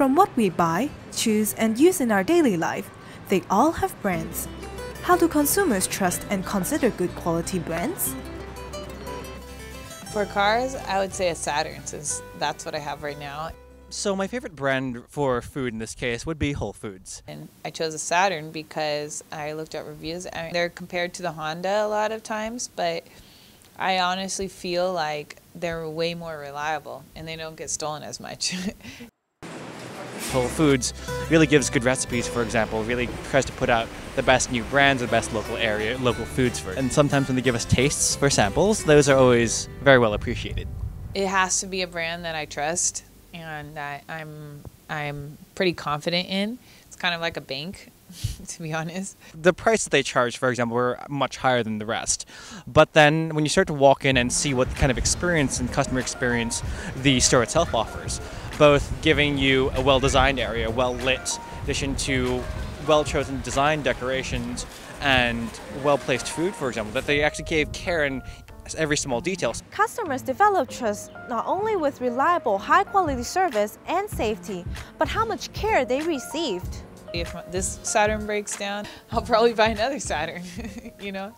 From what we buy, choose, and use in our daily life, they all have brands. How do consumers trust and consider good quality brands? For cars, I would say a Saturn since that's what I have right now. So my favorite brand for food in this case would be Whole Foods. And I chose a Saturn because I looked at reviews and they're compared to the Honda a lot of times, but I honestly feel like they're way more reliable and they don't get stolen as much. Whole Foods really gives good recipes, for example, really tries to put out the best new brands, the best local area, local foods for. And sometimes when they give us tastes for samples, those are always very well appreciated. it has to be a brand that I trust and that I'm I'm pretty confident in. It's kind of like a bank, to be honest. The price that they charge, for example, were much higher than the rest. But then when you start to walk in and see what kind of experience and customer experience the store itself offers, both giving you a well-designed area, well-lit, in addition to well-chosen design decorations and well-placed food, for example, that they actually gave care in every small detail. Customers develop trust not only with reliable, high quality service and safety, but how much care they received. If this Saturn breaks down, I'll probably buy another Saturn, you know?